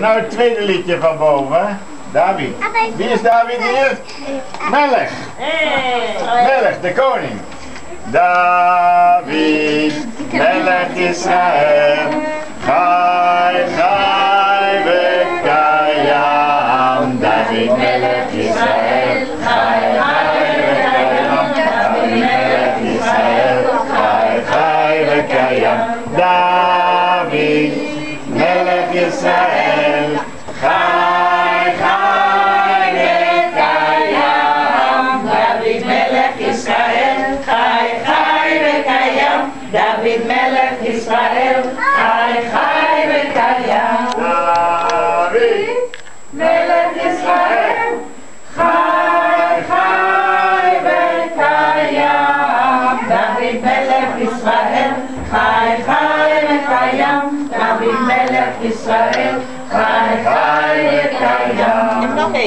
nou het tweede liedje van boven. David. Wie is David hier? Melch. Melch, de koning. David, Melech Israël. Gai, gai, bekayam. David, Melech Israël. Gai, gai, bekayam. David, Melech Israël. Gai, gai, bekayam. David, Melech Israël. wid melen israel khay khay bet kayam wid melen israel khay khay bet kayam david melen israel khay khay kayam david melen israel khay khay kayam